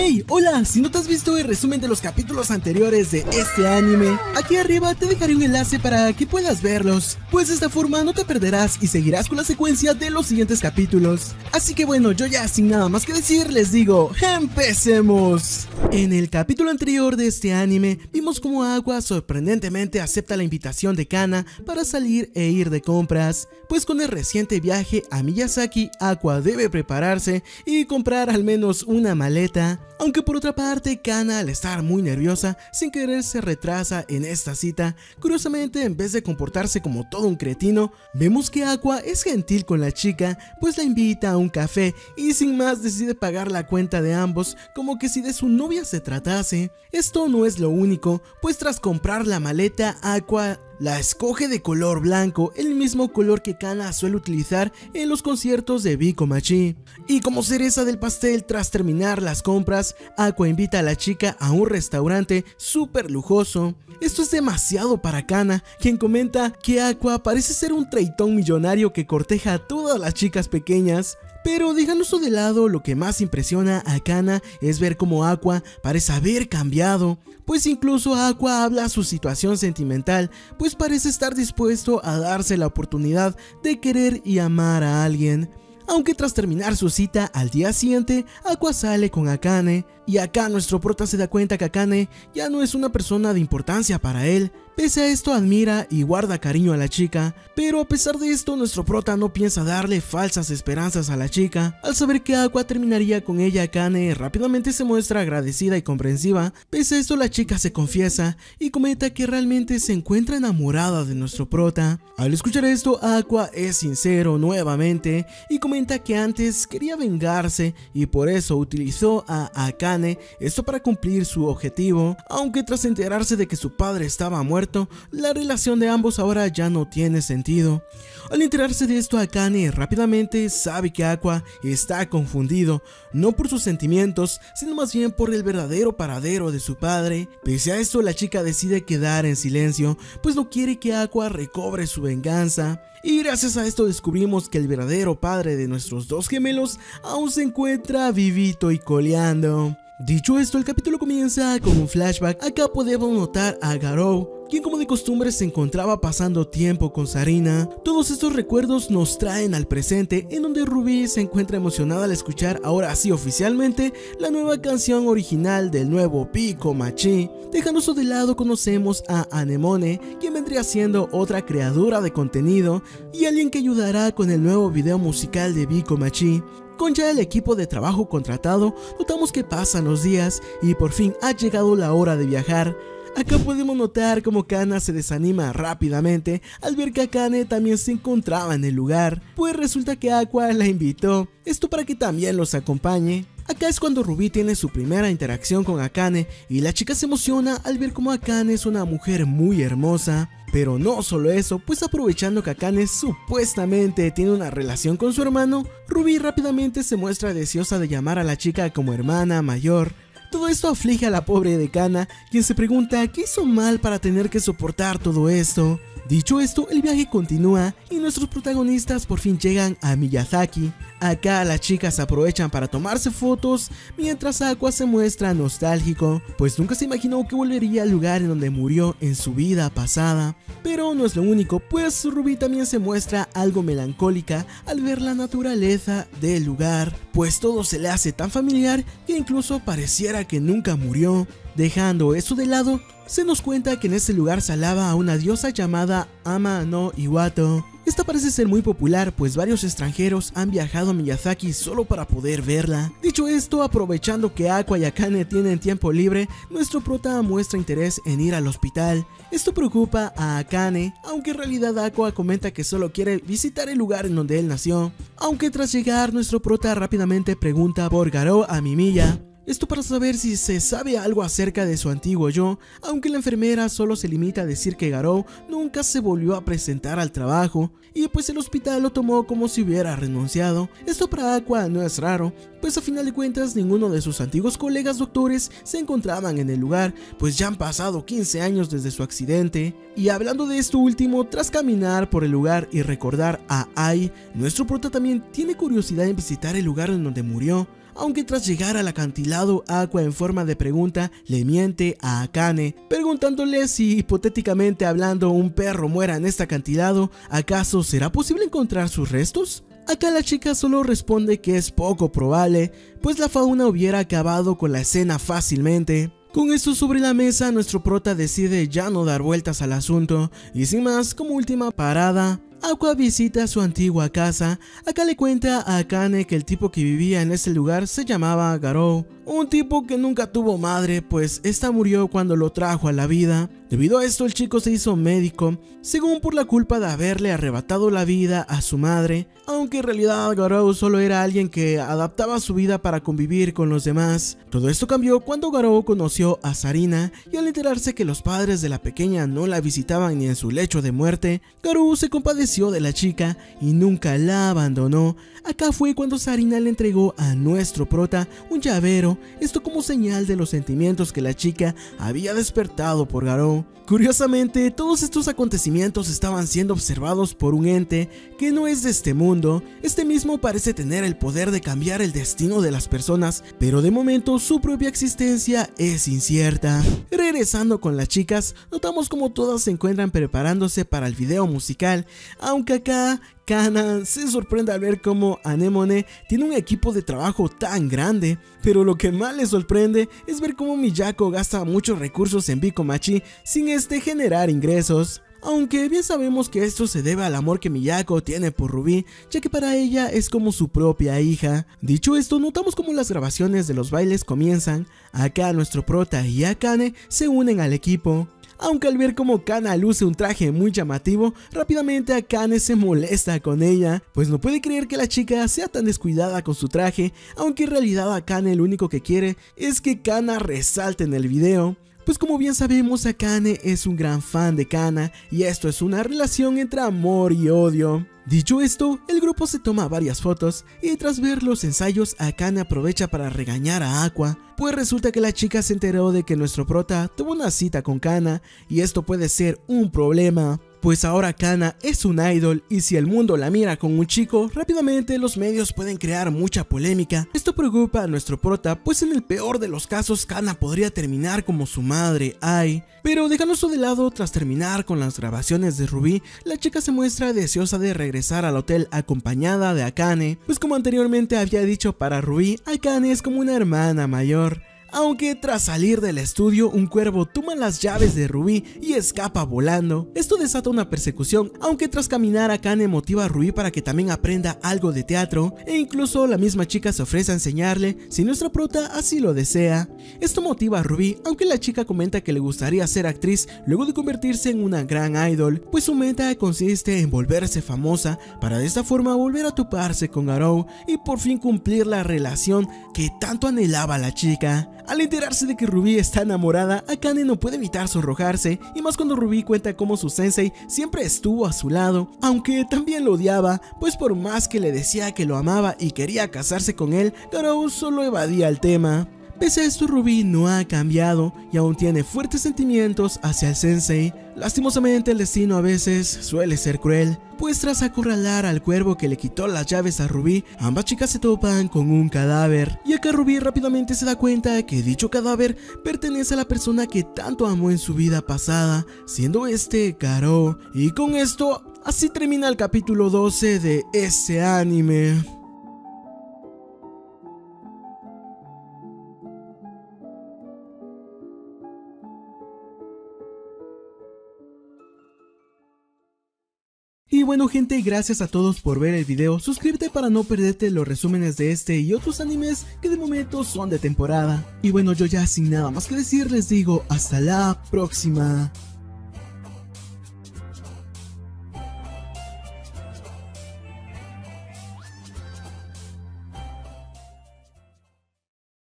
Hey, hola, si no te has visto el resumen de los capítulos anteriores de este anime, aquí arriba te dejaré un enlace para que puedas verlos, pues de esta forma no te perderás y seguirás con la secuencia de los siguientes capítulos. Así que bueno, yo ya sin nada más que decir les digo, ¡empecemos! En el capítulo anterior de este anime, vimos como Aqua sorprendentemente acepta la invitación de Kana para salir e ir de compras, pues con el reciente viaje a Miyazaki, Aqua debe prepararse y comprar al menos una maleta aunque por otra parte, Kana al estar muy nerviosa, sin querer se retrasa en esta cita. Curiosamente, en vez de comportarse como todo un cretino, vemos que Aqua es gentil con la chica, pues la invita a un café y sin más decide pagar la cuenta de ambos, como que si de su novia se tratase. Esto no es lo único, pues tras comprar la maleta, Aqua la escoge de color blanco, el mismo color que Kana suele utilizar en los conciertos de Biko Machi. Y como cereza del pastel, tras terminar las compras, Aqua invita a la chica a un restaurante súper lujoso. Esto es demasiado para Kana, quien comenta que Aqua parece ser un traitón millonario que corteja a todas las chicas pequeñas. Pero dejando eso de lado, lo que más impresiona a Kana es ver cómo Aqua parece haber cambiado, pues incluso Aqua habla su situación sentimental, pues parece estar dispuesto a darse la oportunidad de querer y amar a alguien. Aunque tras terminar su cita al día siguiente, Aqua sale con Akane, y acá nuestro prota se da cuenta que Akane ya no es una persona de importancia para él, Pese a esto admira y guarda cariño a la chica, pero a pesar de esto nuestro prota no piensa darle falsas esperanzas a la chica. Al saber que Aqua terminaría con ella, Kane rápidamente se muestra agradecida y comprensiva. Pese a esto la chica se confiesa y comenta que realmente se encuentra enamorada de nuestro prota. Al escuchar esto, Aqua es sincero nuevamente y comenta que antes quería vengarse y por eso utilizó a Akane esto para cumplir su objetivo, aunque tras enterarse de que su padre estaba muerto, la relación de ambos ahora ya no tiene sentido. Al enterarse de esto, Akane rápidamente sabe que Aqua está confundido, no por sus sentimientos, sino más bien por el verdadero paradero de su padre. Pese a esto, la chica decide quedar en silencio, pues no quiere que Aqua recobre su venganza. Y gracias a esto descubrimos que el verdadero padre de nuestros dos gemelos aún se encuentra vivito y coleando. Dicho esto, el capítulo comienza con un flashback. Acá podemos notar a Garou, quien como de costumbre se encontraba pasando tiempo con Sarina. Todos estos recuerdos nos traen al presente, en donde Ruby se encuentra emocionada al escuchar ahora sí oficialmente la nueva canción original del nuevo Pico Machi. Dejando de lado conocemos a Anemone, quien vendría siendo otra creadora de contenido y alguien que ayudará con el nuevo video musical de Pico Machi. Con ya el equipo de trabajo contratado, notamos que pasan los días y por fin ha llegado la hora de viajar. Acá podemos notar cómo Kana se desanima rápidamente al ver que Akane también se encontraba en el lugar, pues resulta que Aqua la invitó, esto para que también los acompañe. Acá es cuando Ruby tiene su primera interacción con Akane y la chica se emociona al ver cómo Akane es una mujer muy hermosa. Pero no solo eso, pues aprovechando que Akane supuestamente tiene una relación con su hermano, Ruby rápidamente se muestra deseosa de llamar a la chica como hermana mayor. Todo esto aflige a la pobre de Kana, quien se pregunta qué hizo mal para tener que soportar todo esto. Dicho esto, el viaje continúa y nuestros protagonistas por fin llegan a Miyazaki. Acá las chicas aprovechan para tomarse fotos, mientras Aqua se muestra nostálgico, pues nunca se imaginó que volvería al lugar en donde murió en su vida pasada. Pero no es lo único, pues Ruby también se muestra algo melancólica al ver la naturaleza del lugar, pues todo se le hace tan familiar que incluso pareciera que nunca murió. Dejando eso de lado, se nos cuenta que en este lugar se alaba a una diosa llamada Ama no Iwato. Esta parece ser muy popular, pues varios extranjeros han viajado a Miyazaki solo para poder verla. Dicho esto, aprovechando que Aqua y Akane tienen tiempo libre, nuestro prota muestra interés en ir al hospital. Esto preocupa a Akane, aunque en realidad Aqua comenta que solo quiere visitar el lugar en donde él nació. Aunque tras llegar, nuestro prota rápidamente pregunta por Garou a Mimiya. Esto para saber si se sabe algo acerca de su antiguo yo, aunque la enfermera solo se limita a decir que Garou nunca se volvió a presentar al trabajo, y pues el hospital lo tomó como si hubiera renunciado. Esto para Aqua no es raro, pues a final de cuentas ninguno de sus antiguos colegas doctores se encontraban en el lugar, pues ya han pasado 15 años desde su accidente. Y hablando de esto último, tras caminar por el lugar y recordar a Ai, nuestro prota también tiene curiosidad en visitar el lugar en donde murió, aunque tras llegar al acantilado Aqua en forma de pregunta le miente a Akane, preguntándole si hipotéticamente hablando un perro muera en este acantilado, ¿acaso será posible encontrar sus restos? Acá la chica solo responde que es poco probable, pues la fauna hubiera acabado con la escena fácilmente. Con esto sobre la mesa, nuestro prota decide ya no dar vueltas al asunto, y sin más, como última parada, Aqua visita su antigua casa, acá le cuenta a Akane que el tipo que vivía en ese lugar se llamaba Garou, un tipo que nunca tuvo madre pues esta murió cuando lo trajo a la vida. Debido a esto el chico se hizo médico, según por la culpa de haberle arrebatado la vida a su madre, aunque en realidad Garou solo era alguien que adaptaba su vida para convivir con los demás. Todo esto cambió cuando Garou conoció a Sarina y al enterarse que los padres de la pequeña no la visitaban ni en su lecho de muerte, Garou se compadeció de la chica y nunca la abandonó. Acá fue cuando Sarina le entregó a nuestro prota un llavero, esto como señal de los sentimientos que la chica había despertado por Garou. Curiosamente, todos estos acontecimientos estaban siendo observados por un ente que no es de este mundo. Este mismo parece tener el poder de cambiar el destino de las personas, pero de momento su propia existencia es incierta. Regresando con las chicas, notamos como todas se encuentran preparándose para el video musical, aunque acá Kana se sorprende al ver cómo Anemone tiene un equipo de trabajo tan grande, pero lo que más le sorprende es ver cómo Miyako gasta muchos recursos en Bikomachi sin este generar ingresos. Aunque bien sabemos que esto se debe al amor que Miyako tiene por Ruby, ya que para ella es como su propia hija. Dicho esto, notamos como las grabaciones de los bailes comienzan, acá nuestro prota y Akane se unen al equipo. Aunque al ver como Kana luce un traje muy llamativo, rápidamente Akane se molesta con ella, pues no puede creer que la chica sea tan descuidada con su traje, aunque en realidad Akane lo único que quiere es que Kana resalte en el video. Pues como bien sabemos, Akane es un gran fan de Kana y esto es una relación entre amor y odio. Dicho esto, el grupo se toma varias fotos y tras ver los ensayos, Akane aprovecha para regañar a Aqua, pues resulta que la chica se enteró de que nuestro prota tuvo una cita con Kana y esto puede ser un problema. Pues ahora Kana es un idol y si el mundo la mira con un chico, rápidamente los medios pueden crear mucha polémica. Esto preocupa a nuestro prota, pues en el peor de los casos Kana podría terminar como su madre, Ai. Pero dejando de lado, tras terminar con las grabaciones de Ruby, la chica se muestra deseosa de regresar al hotel acompañada de Akane, pues como anteriormente había dicho para Ruby, Akane es como una hermana mayor. Aunque tras salir del estudio, un cuervo toma las llaves de Ruby y escapa volando. Esto desata una persecución, aunque tras caminar Akane motiva a Ruby para que también aprenda algo de teatro, e incluso la misma chica se ofrece a enseñarle si nuestra prota así lo desea. Esto motiva a Ruby, aunque la chica comenta que le gustaría ser actriz luego de convertirse en una gran idol, pues su meta consiste en volverse famosa para de esta forma volver a toparse con Garou y por fin cumplir la relación que tanto anhelaba la chica. Al enterarse de que Ruby está enamorada, Akane no puede evitar sonrojarse, y más cuando Ruby cuenta cómo su sensei siempre estuvo a su lado, aunque también lo odiaba, pues por más que le decía que lo amaba y quería casarse con él, Garou solo evadía el tema. Pese a esto, Ruby no ha cambiado y aún tiene fuertes sentimientos hacia el sensei. Lastimosamente el destino a veces suele ser cruel, pues tras acorralar al cuervo que le quitó las llaves a Ruby, ambas chicas se topan con un cadáver. Y acá Ruby rápidamente se da cuenta que dicho cadáver pertenece a la persona que tanto amó en su vida pasada, siendo este Karo. Y con esto, así termina el capítulo 12 de este anime. Bueno gente, gracias a todos por ver el video, suscríbete para no perderte los resúmenes de este y otros animes que de momento son de temporada. Y bueno, yo ya sin nada más que decir les digo hasta la próxima.